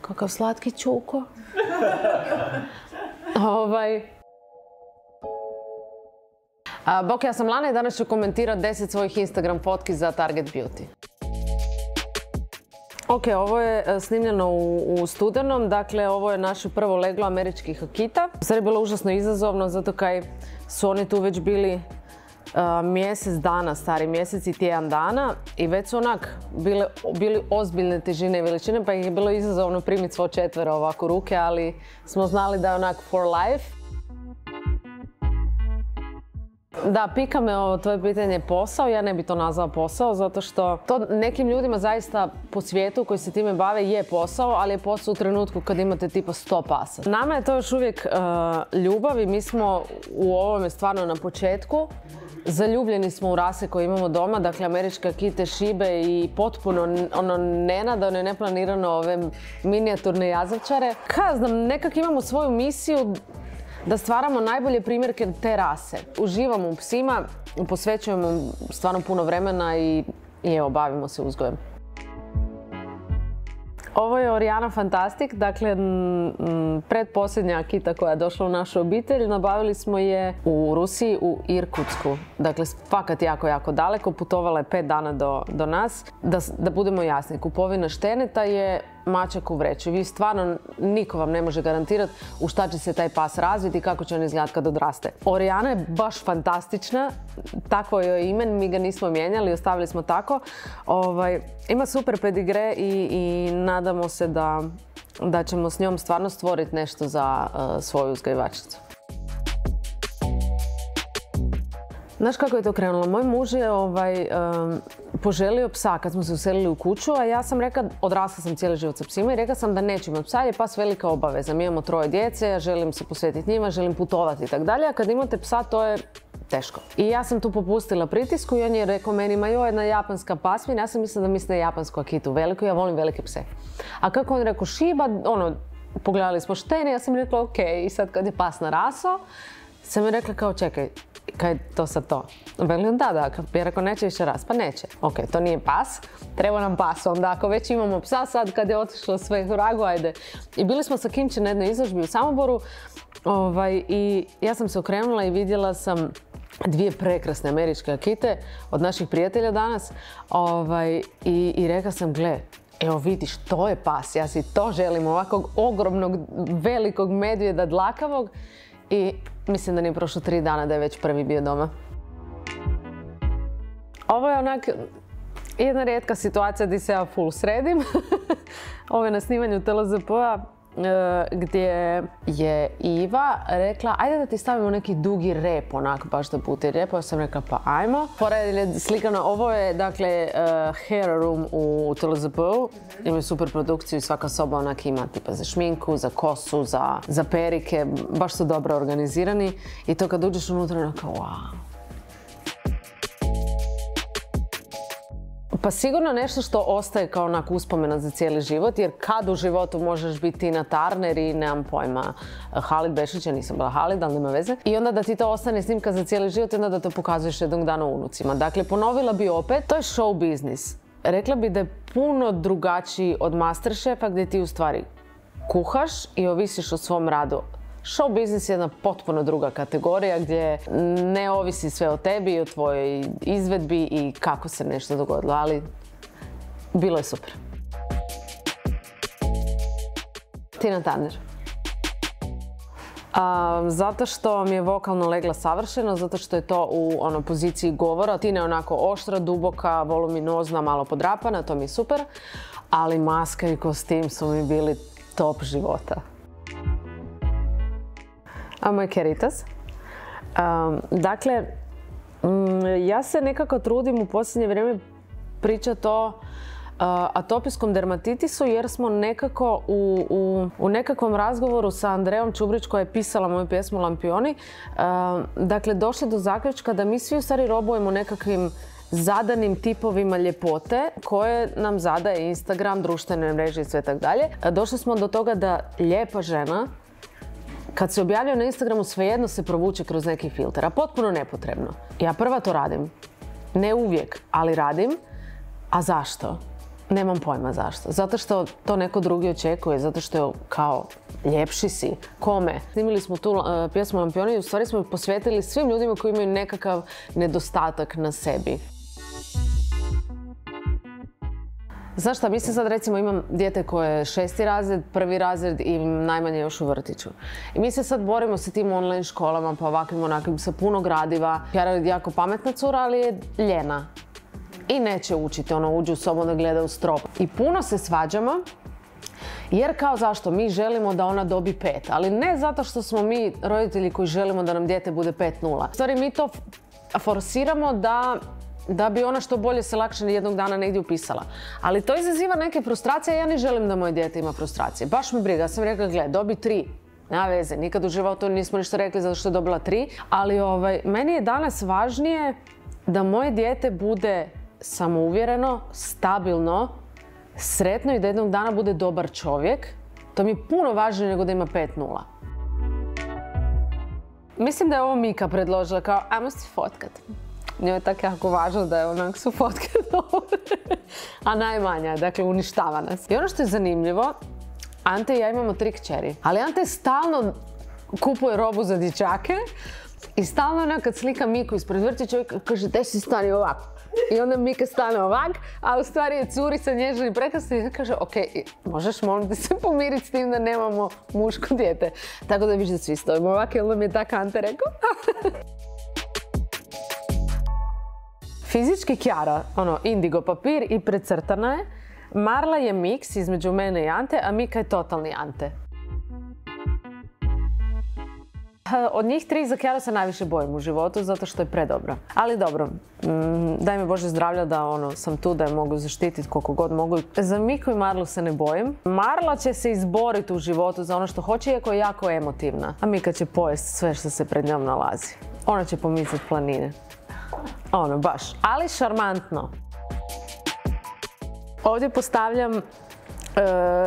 kakav slatki čuko. ovaj, bok, ja sam Lana i danas ću komentirati 10 svojih Instagram fotki za Target Beauty. Ok, ovo je e, snimljeno u, studenom, dakle ovo je naše prvo leglo američkih akita. Sad je bilo užasno izazovno zato kaj su oni tu već bili mjesec dana, stari mjesec i tjedan dana i već su onak bili ozbiljne težine i veličine pa ih je bilo izazovno primiti svo četvero ovako ruke, ali smo znali da je onak for life. Da, pika me ovo tvoje pitanje posao, ja ne bi to nazvao posao zato što to nekim ljudima zaista po svijetu koji se time bave je posao, ali je posao u trenutku kad imate tipa 100 pasa. Nama je to još uvijek uh, ljubav i mi smo u ovome stvarno na početku. Zaljubljeni smo u rase koje imamo doma, dakle američka kite, šibe i potpuno ono nenadano i neplanirano ove minijaturne jazavčare. Ka znam, nekak imamo svoju misiju da stvaramo najbolje primjerke te rase. Uživamo u psima, posvećujemo stvarno puno vremena i, evo, bavimo se uzgojem. Ovo je Oriana Fantastic, dakle predposljednja kita koja je došla u našu obitelj. Nabavili smo je u Rusiji, u Irkutsku. Dakle, fakat jako, jako daleko. Putovala je pet dana do, do nas. Da, da budemo jasni, kupovina šteneta je mačak u vreći. Vi stvarno, niko vam ne može garantirati u šta će se taj pas razviti i kako će on izgledati kad odraste. Oriana je baš fantastična, tako je imen, mi ga nismo mijenjali, ostavili smo tako. Ovaj, ima super pedigre i, i nadamo se da, da ćemo s njom stvarno stvoriti nešto za uh, svoju uzgajivačicu. Znaš kako je to krenulo? Moj muž je ovaj, poželio psa kad smo se uselili u kuću, a ja sam rekla, odrasla sam cijeli život sa psima i rekla sam da neću imati psa, je pas velika obaveza. Mi imamo troje djece, ja želim se posvetiti njima, želim putovati i tako dalje, a kad imate psa to je teško. I ja sam tu popustila pritisku i on je rekao meni, ma joj, jedna japanska pasmina, ja sam mislila da misli na japansku akitu veliku, ja volim velike pse. A kako on rekao šiba, ono, pogledali smo štene, ja sam rekla ok, i sad kad je pas narasao, sam mi rekla kao čekaj, kaj je to sad to? Veli da, da, jer ako neće više raz, pa neće. Ok, to nije pas, treba nam pas onda, ako već imamo psa sad kad je otišlo sve u ragu, ajde. I bili smo sa Kimče na jednoj izložbi u Samoboru ovaj, i ja sam se okrenula i vidjela sam dvije prekrasne američke akite od naših prijatelja danas ovaj, i, i rekla sam, gle, Evo vidiš, to je pas, ja si to želim, ovakvog ogromnog, velikog medvjeda dlakavog i mislim da nije prošlo tri dana da je već prvi bio doma. Ovo je onak jedna rijetka situacija gdje se ja full sredim. Ovo je na snimanju TLZP-a gdje je Iva rekla ajde da ti stavimo neki dugi rep onak baš da bude rep. Ja sam rekla pa ajmo. Pored je slikano, ovo je dakle e, hair room u TLZP-u. Imaju super produkciju i svaka soba onak ima tipa za šminku, za kosu, za, za perike. Baš su dobro organizirani i to kad uđeš unutra onako wow Pa sigurno nešto što ostaje kao onak uspomena za cijeli život, jer kad u životu možeš biti Tina Turner i nemam pojma Halid Bešić, nisam bila Halid, ali nema veze. I onda da ti to ostane snimka za cijeli život i onda da to pokazuješ jednog dana unucima. Dakle, ponovila bi opet, to je show business. Rekla bi da je puno drugačiji od Masterchefa gdje ti u stvari kuhaš i ovisiš o svom radu. Show business je jedna potpuno druga kategorija gdje ne ovisi sve o tebi i o tvojoj izvedbi i kako se nešto dogodilo, ali bilo je super. Tina Turner. zato što mi je vokalno legla savršeno, zato što je to u ono, poziciji govora. Tina je onako oštra, duboka, voluminozna, malo podrapana, to mi je super. Ali maska i kostim su mi bili top života a moj Keritas. dakle, mm, ja se nekako trudim u posljednje vrijeme pričati o atopijskom dermatitisu jer smo nekako u, u, nekakvom razgovoru sa Andrejom Čubrić koja je pisala moju pjesmu Lampioni dakle došli do zaključka da mi svi u stvari robujemo nekakvim zadanim tipovima ljepote koje nam zadaje Instagram, društvene mreže i sve tako dalje. Došli smo do toga da lijepa žena kad se objavljuje na Instagramu svejedno se provuče kroz neki filter, a potpuno nepotrebno. Ja prva to radim. Ne uvijek, ali radim. A zašto? Nemam pojma zašto. Zato što to neko drugi očekuje, zato što je kao ljepši si. Kome? Snimili smo tu uh, pjesmu Lampioni i u stvari smo posvetili svim ljudima koji imaju nekakav nedostatak na sebi. Znaš šta, mislim sad recimo imam dijete koje je šesti razred, prvi razred i najmanje još u vrtiću. I mi se sad borimo sa tim online školama, pa ovakvim onakvim, sa puno gradiva. Jara je jako pametna cura, ali je ljena. I neće učiti, ono uđe u sobu da gleda u strop. I puno se svađamo, jer kao zašto? Mi želimo da ona dobi pet, ali ne zato što smo mi roditelji koji želimo da nam dijete bude 5-0. U stvari mi to forsiramo da da bi ona što bolje se lakše jednog dana negdje upisala. Ali to izaziva neke frustracije, ja ne želim da moje dijete ima frustracije. Baš me briga, ja sam rekla, gle, dobi tri, nema veze, nikad u životu nismo ništa rekli zato što je dobila tri, ali ovaj, meni je danas važnije da moje dijete bude samouvjereno, stabilno, sretno i da jednog dana bude dobar čovjek. To mi je puno važnije nego da ima 5-0. Mislim da je ovo Mika predložila kao, ajmo se fotkat. Njoj je tako jako važno da je onak su fotke A najmanja je, dakle uništava nas. I ono što je zanimljivo, Ante i ja imamo tri kćeri. Ali Ante stalno kupuje robu za dječake i stalno ona kad slika Miku ispred vrtića kaže daj si stani ovako. I onda Mika stane ovak, a u stvari je curica nježna i prekrasna i kaže ok, možeš molim se pomiriti s tim da nemamo muško dijete. Tako da viš da svi stojimo ovak, jer nam je tako Ante rekao. Fizički Kjara, ono, indigo papir i precrtana je. Marla je miks između mene i Ante, a Mika je totalni Ante. Od njih tri za Kjara se najviše bojim u životu zato što je predobra. Ali dobro, mm, daj mi Bože zdravlja da ono, sam tu da je mogu zaštititi koliko god mogu. Za Miku i Marlu se ne bojim. Marla će se izboriti u životu za ono što hoće iako je jako emotivna. A Mika će pojesti sve što se pred njom nalazi. Ona će pomicati planine. Ono, baš. Ali šarmantno. Ovdje postavljam uh,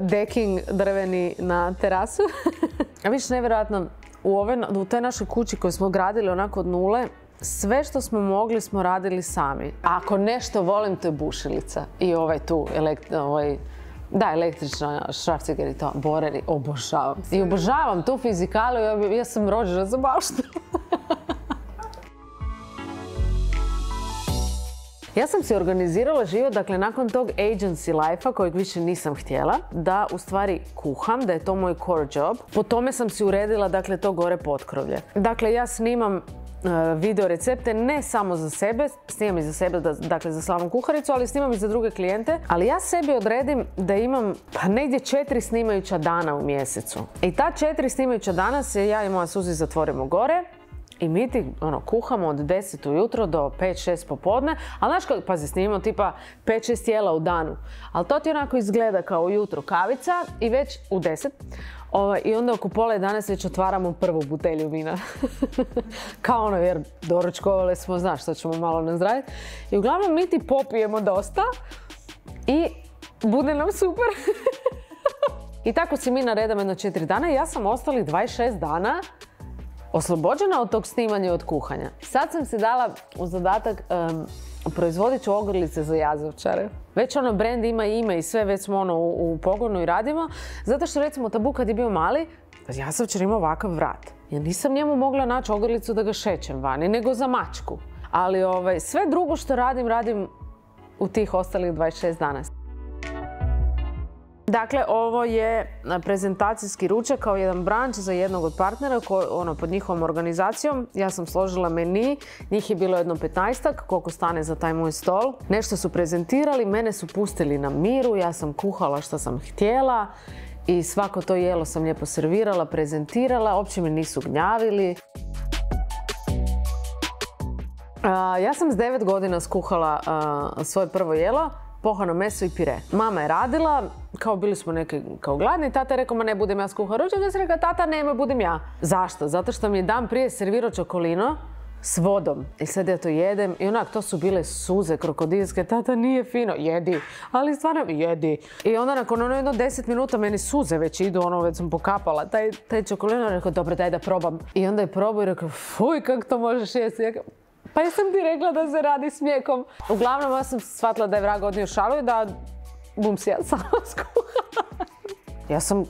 deking drveni na terasu. A viš, nevjerojatno, u, ove, u toj našoj kući koju smo gradili onako od nule, sve što smo mogli smo radili sami. Ako nešto volim, to je bušilica. I ovaj tu, ovaj, da, električna šrafciger i to, boreri, obožavam. I obožavam tu fizikalu, ja, ja sam rođena za. Ja sam si organizirala život, dakle nakon tog agency life-a kojeg više nisam htjela, da u stvari kuham, da je to moj core job. Po tome sam si uredila dakle to gore potkrovlje. Dakle ja snimam uh, video recepte ne samo za sebe, snimam i za sebe, dakle za slavnu kuharicu, ali snimam i za druge klijente. Ali ja sebi odredim da imam pa negdje četiri snimajuća dana u mjesecu. I ta četiri snimajuća dana se ja i moja Suzi zatvorimo gore, i mi ti ono, kuhamo od 10 ujutro do 5-6 popodne, ali znaš kako, pazi, snimamo tipa 5-6 jela u danu, ali to ti onako izgleda kao ujutro kavica i već u 10. Ovaj, I onda oko pola 11 već otvaramo prvu butelju vina. kao ono, jer doručkovali smo, znaš, što ćemo malo nazdraviti. I uglavnom mi ti popijemo dosta i bude nam super. I tako si mi naredamo jedno četiri dana i ja sam ostali 26 dana oslobođena od tog snimanja i od kuhanja. Sad sam si dala u zadatak proizvodit ću ogrlice za jazovčare. Već ono brand ima ime i sve, već smo ono u, pogonu i radimo. Zato što recimo tabu kad je bio mali, jazovčar ima ovakav vrat. Ja nisam njemu mogla naći ogrlicu da ga šećem vani, nego za mačku. Ali ovaj, sve drugo što radim, radim u tih ostalih 26 dana. Dakle, ovo je prezentacijski ručak kao jedan branč za jednog od partnera ono, pod njihovom organizacijom. Ja sam složila meni, njih je bilo jedno petnaestak, koliko stane za taj moj stol. Nešto su prezentirali, mene su pustili na miru, ja sam kuhala što sam htjela i svako to jelo sam lijepo servirala, prezentirala, uopće me nisu gnjavili. ja sam s devet godina skuhala svoje prvo jelo pohano meso i pire. Mama je radila, kao bili smo neke kao gladni, tata je rekao, ma ne budem ja skuha ručak, ja sam rekao, tata nema, budem ja. Zašto? Zato što mi je dan prije servirao čokolino s vodom. I sad ja to jedem i onak, to su bile suze krokodilske, tata nije fino, jedi. Ali stvarno, jedi. I onda nakon ono jedno deset minuta meni suze već idu, ono već sam pokapala. Taj, taj čokolino rekao, dobro, daj da probam. I onda je probao i rekao, fuj, kako to možeš jesti? Pa jesam ti rekla da se radi smijekom. Uglavnom, ja sam shvatila da je vrag odnio šalu i da bum si ja sama skuhala. ja sam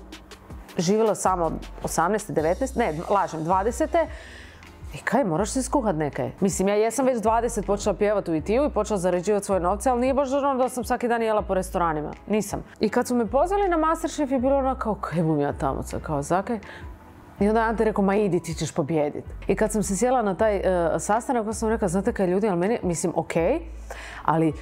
živjela samo 18. 19. ne, lažem, 20. I kaj, moraš se skuhat nekaj. Mislim, ja jesam već 20 počela pjevati u ITU i počela zarađivati svoje novce, ali nije baš ono da sam svaki dan jela po restoranima. Nisam. I kad su me pozvali na Masterchef je bilo ono kao, kaj bum ja tamo kao zakaj? I onda Ante rekao, ma idi, ti ćeš pobjediti. I kad sam se sjela na taj uh, sastanak, sam rekla, znate kaj ljudi, ali meni, mislim, okej, ali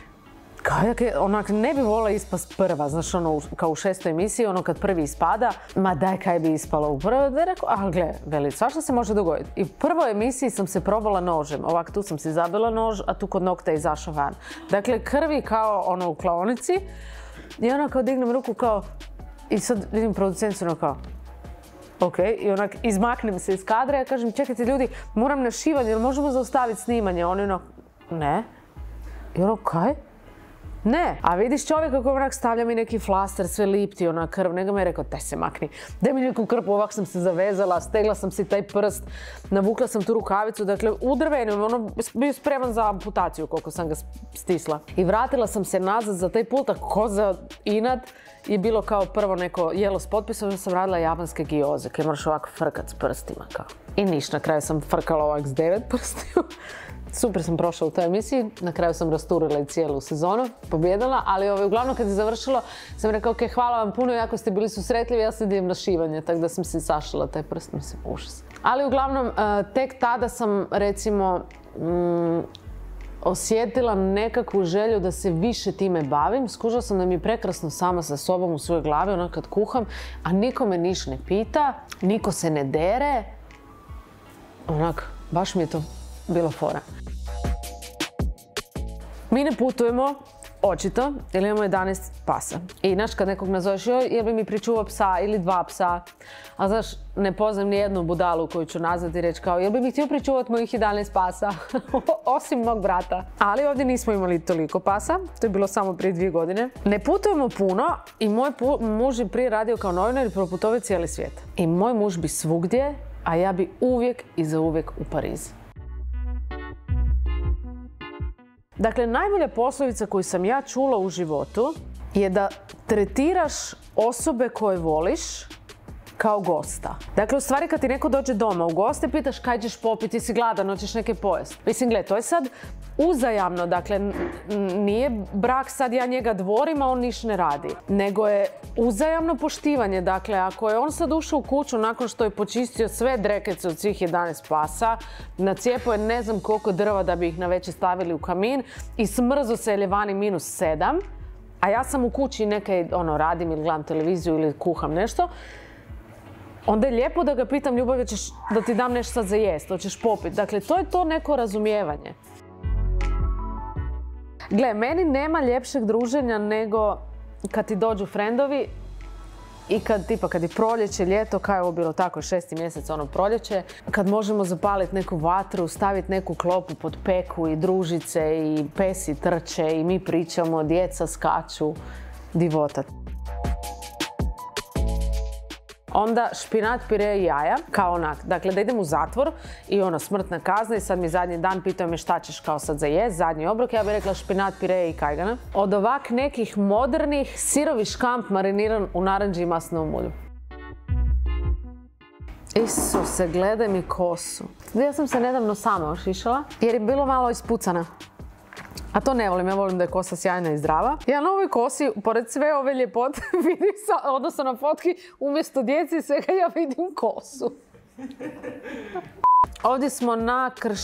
Kajak je, onak, ne bi volila ispast prva, znaš, ono, kao u šestoj emisiji, ono kad prvi ispada, ma daj kaj bi ispala u prvoj, da rekao, a gle, veli, svašta se može dogoditi. I u prvoj emisiji sam se probala nožem, ovak, tu sam si zabila nož, a tu kod nokta izašao van. Dakle, krvi kao ono u klaonici, i ona kao dignem ruku kao, i sad vidim producencu ono kao, ok, i onak izmaknem se iz kadra, ja kažem, čekajte ljudi, moram na šivanje, jel možemo zaustaviti snimanje? Oni ono, ne. I ono, kaj? Ne, a vidiš čovjeka koji onak stavlja mi neki flaster, sve lipti, ona krv, nego mi je rekao, te se makni, daj mi neku krpu, ovak sam se zavezala, stegla sam si taj prst, navukla sam tu rukavicu, dakle u ono, bio spreman za amputaciju koliko sam ga stisla. I vratila sam se nazad za taj pult, a ko za inat je bilo kao prvo neko jelo s potpisom, onda sam radila japanske gioze, koje moraš ovako frkat s prstima, kao. I niš, na kraju sam frkala ovak s devet prstiju. Super sam prošla u toj emisiji, na kraju sam rasturila i cijelu sezonu, pobjedala, ali ovaj, uglavnom kad je završilo sam rekao, ok, hvala vam puno, jako ste bili susretljivi, ja sad idem na šivanje, tako da sam se sašila taj prst, mislim, užas. Ali uglavnom, eh, tek tada sam, recimo, mm, osjetila nekakvu želju da se više time bavim. Skužila sam da mi je prekrasno sama sa sobom u svojoj glavi, ono kad kuham, a niko me niš ne pita, niko se ne dere. Onak, baš mi je to bilo fora. Mi ne putujemo, očito, jer imamo 11 pasa. I znaš, kad nekog nazoveš, joj, jel bi mi pričuvao psa ili dva psa, a znaš, ne poznam ni jednu budalu koju ću nazvati i reći kao, jel bi mi htio pričuvati mojih 11 pasa, osim mog brata. Ali ovdje nismo imali toliko pasa, to je bilo samo prije dvije godine. Ne putujemo puno i moj muž je prije radio kao novinar i proputovao cijeli svijet. I moj muž bi svugdje, a ja bi uvijek i za uvijek u Parizu. Dakle, najbolja poslovica koju sam ja čula u životu je da tretiraš osobe koje voliš kao gosta. Dakle, u stvari kad ti neko dođe doma u goste, pitaš kaj ćeš popiti, si gladan, hoćeš neke pojest. Mislim, gle, to je sad uzajamno, dakle, nije brak sad ja njega dvorim, a on niš ne radi. Nego je uzajamno poštivanje. Dakle, ako je on sad ušao u kuću nakon što je počistio sve drekece od svih 11 pasa, nacijepo je ne znam koliko drva da bi ih na veće stavili u kamin i smrzo se je vani minus 7, a ja sam u kući nekaj ono, radim ili gledam televiziju ili kuham nešto, onda je lijepo da ga pitam ljubav, da ti dam nešto sad za jest, hoćeš popit. Dakle, to je to neko razumijevanje. Gle, meni nema ljepšeg druženja nego kad ti dođu frendovi i kad, tipa, kad je proljeće, ljeto, kaj je ovo bilo tako, šesti mjesec, ono proljeće, kad možemo zapaliti neku vatru, staviti neku klopu pod peku i družice i pesi trče i mi pričamo, djeca skaču, divota. Onda špinat, pire i jaja, kao onak. Dakle, da idem u zatvor i ono, smrtna kazna i sad mi zadnji dan pitao me šta ćeš kao sad za jest, zadnji obrok. Ja bih rekla špinat, pire i kajgana. Od ovak nekih modernih sirovi škamp mariniran u naranđi i masnovom ulju. Isuse, gledaj mi kosu. Ja sam se nedavno sama ošišala jer je bilo malo ispucana. A to ne volim, ja volim da je kosa sjajna i zdrava. Ja na ovoj kosi, pored sve ove ljepote, vidim, odnosno na fotki, umjesto djeci i svega ja vidim kosu. Ovdje smo na krš...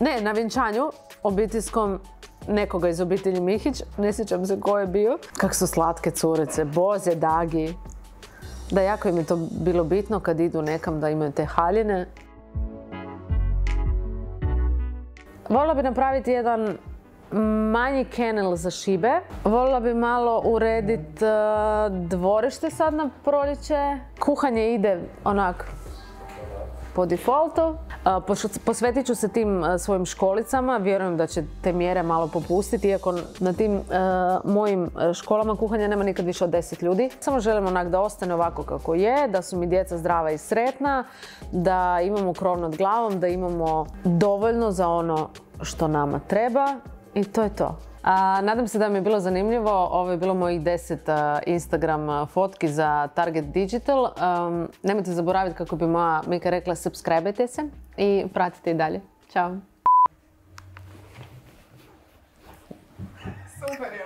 Ne, na vjenčanju obiteljskom nekoga iz obitelji Mihić. Ne sjećam se ko je bio. Kak su slatke curice, boze, dagi. Da, jako im je to bilo bitno kad idu nekam da imaju te haljine. Volila bi napraviti jedan manji kennel za šibe. Volila bi malo urediti e, dvorište sad na proljeće. Kuhanje ide onak po defaultu. E, posvetit ću se tim e, svojim školicama. Vjerujem da će te mjere malo popustiti, iako na tim mojim školama kuhanja nema nikad više od deset ljudi. Samo želim onak da ostane ovako kako je, da su mi djeca zdrava i sretna, da imamo krov nad glavom, da imamo dovoljno za ono što nama treba i to je to. nadam se da mi je bilo zanimljivo. Ovo je bilo mojih deset Instagram fotki za Target Digital. nemojte zaboraviti kako bi moja Mika rekla subscribe se i pratite i dalje. Ćao! Super